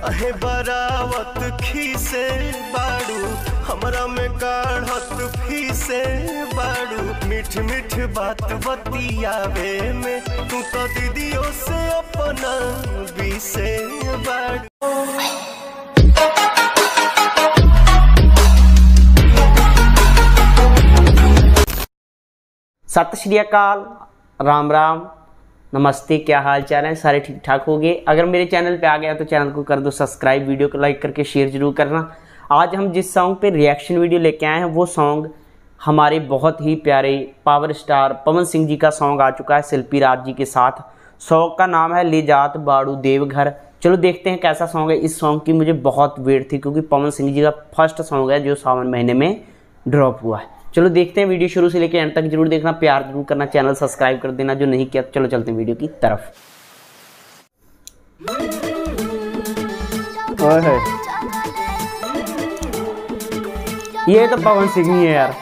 काहे बरावत खीसे बाड़ू, हमरा में काढ़त फीसे बाड़ू। मीठ मीठ बात बतियावे में, तू तो दीदियों से अपना बीसे बाड़ू। सत श्री अकाल, राम राम। नमस्ते, क्या हाल चाल है? सारे ठीक ठाक हो गए अगर मेरे चैनल पे आ गया तो चैनल को कर दो सब्सक्राइब, वीडियो को लाइक करके शेयर ज़रूर करना। आज हम जिस सॉन्ग पे रिएक्शन वीडियो लेके आए हैं, वो सॉन्ग हमारे बहुत ही प्यारे पावर स्टार पवन सिंह जी का सॉन्ग आ चुका है, शिल्पी राज जी के साथ। सॉन्ग का नाम है ले जात बाड़ू देवघर। चलो देखते हैं कैसा सॉन्ग है। इस सॉन्ग की मुझे बहुत वेट थी, क्योंकि पवन सिंह जी का फ़र्स्ट सॉन्ग है, जो सावन महीने में ड्रॉप हुआ है। चलो देखते हैं वीडियो शुरू से लेकर एंड तक, ज़रूर देखना, प्यार ज़रूर करना, चैनल सब्सक्राइब कर देना, जो नहीं किया, चलो चलते हैं वीडियो की तरफ़। ये तो पवन सिंह ही है यार।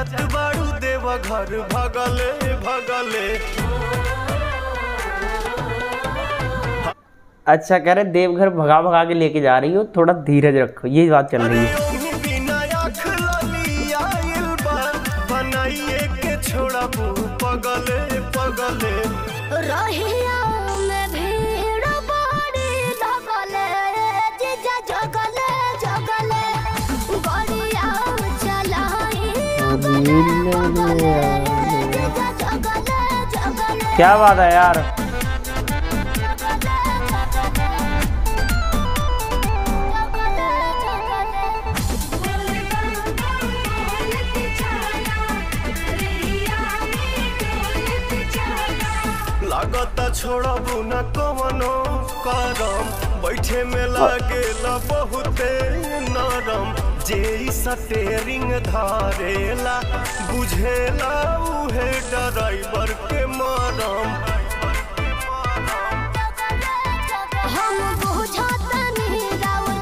जात बाड़ू देव घर भगले भगले। अच्छा कह रहे देवघर भगा भगा के लेके जा रही हो थोड़ा धीरज रखो ये बात चल रही है। क्या बात है यार? लागता छोड़बू न कवनो करम बैठे में लागेला बहुते नरम जे ई स्टेरिंग धारेला बुझेला उहे ड्राइवर के मरम। हम बुझतनी राउर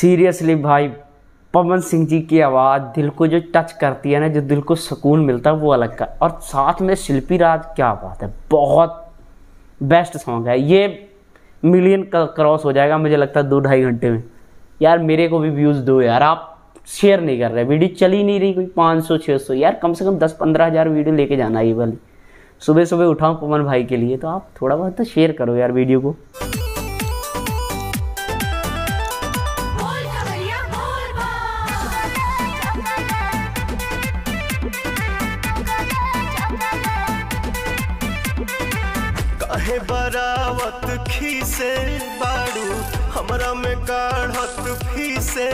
सीरियसली भाई, पवन सिंह जी की आवाज़ दिल को जो टच करती है ना, जो दिल को सुकून मिलता है, वो अलग का। और साथ में शिल्पी राज, क्या बात है, बहुत बेस्ट सॉन्ग है। ये मिलियन का क्रॉस हो जाएगा, मुझे लगता है दो ढाई घंटे में। यार, मेरे को भी व्यूज़ दो यार, आप शेयर नहीं कर रहे। वीडियो चल नहीं रही कोई पाँच सौ छः सौ। यार, कम से कम दस पंद्रह हज़ार वीडियो लेके जाना ये वाली। सुबह सुबह उठाऊँ पवन भाई के लिए तो आप थोड़ा बहुत तो शेयर करो यार वीडियो को। काहे बरावत खीसे बाड़ू हमरा में काढ़त फीसे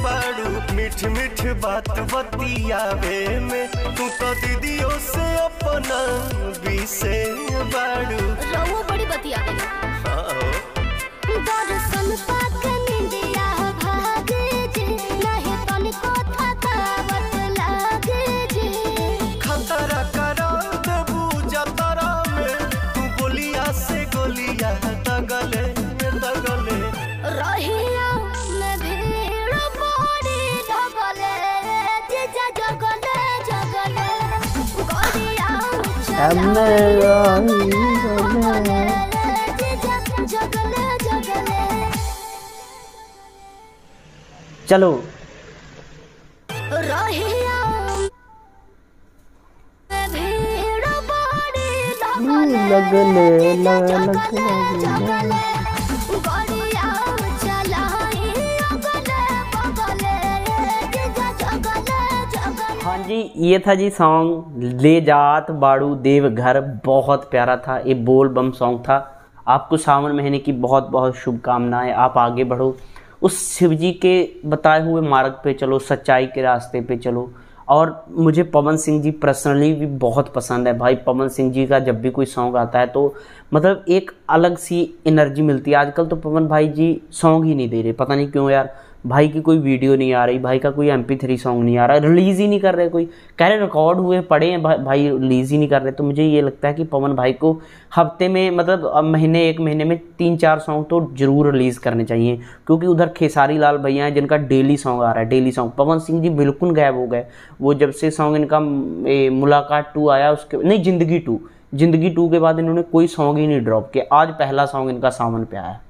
बाड़ू। मीठ मीठ बात बतियावे में तू तो दीदियों से अपना बीसे बाड़ू। रहुआ बड़ी बतिया गई हाँ। दर्शन पाक में भीड़ बड़ी लगले हाँ जी, ये था जी सॉन्ग ले जात बाड़ू देव घर, बहुत प्यारा था, ये बोल बम सॉन्ग था। आपको सावन महीने की बहुत बहुत शुभकामनाएँ, आप आगे बढ़ो। उस शिव जी के बताए हुए मार्ग पे चलो, सच्चाई के रास्ते पे चलो। और मुझे पवन सिंह जी पर्सनली भी बहुत पसंद है। भाई, पवन सिंह जी का जब भी कोई सॉन्ग आता है तो मतलब एक अलग सी एनर्जी मिलती है। आजकल तो पवन भाई जी सॉन्ग ही नहीं दे रहे, पता नहीं क्यों यार। भाई की कोई वीडियो नहीं आ रही भाई का कोई एम पी थ्री सॉन्ग नहीं आ रहा रिलीज़ ही नहीं कर रहे कोई। कह रहे रिकॉर्ड हुए पड़े हैं भाई, भाई रिलीज़ ही नहीं कर रहे। तो मुझे ये लगता है कि पवन भाई को हफ़्ते में मतलब महीने एक महीने में तीन चार सॉन्ग तो ज़रूर रिलीज़ करने चाहिए। क्योंकि उधर खेसारी लाल भैया हैं जिनका डेली सॉन्ग आ रहा है डेली सॉन्ग पवन सिंह जी बिल्कुल गायब हो गए। वो जब से सॉन्ग इनका ए, मुलाकात टू आया उसके नहीं ज़िंदगी टू ज़िंदगी टू के बाद इन्होंने कोई सॉन्ग ही नहीं ड्रॉप किया। आज पहला सॉन्ग इनका सावन पे आया।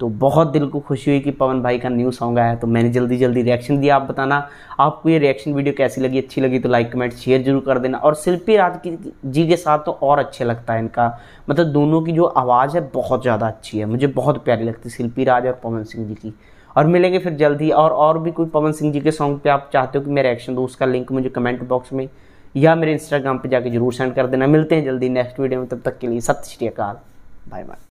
तो बहुत दिल को खुशी हुई कि पवन भाई का न्यू सॉन्ग आया। तो मैंने जल्दी जल्दी रिएक्शन दिया, आप बताना। आपको ये रिएक्शन वीडियो कैसी लगी? अच्छी लगी तो लाइक कमेंट शेयर ज़रूर कर देना। और शिल्पी राज जी के साथ तो और अच्छे लगता है इनका। मतलब दोनों की जो आवाज़ है, बहुत ज़्यादा अच्छी है। मुझे बहुत प्यारी लगती है शिल्पी राज और पवन सिंह जी की। और मिलेंगे फिर जल्दी और और भी कोई पवन सिंह जी के सॉन्ग पे आप चाहते हो कि मैं रिएक्शन दूँ, उसका लिंक मुझे कमेंट बॉक्स में या मेरे इंस्टाग्राम पे जाके ज़रूर सेंड कर देना। मिलते हैं जल्दी नेक्स्ट वीडियो में। तब तक के लिए सत श्री अकाल। Bye bye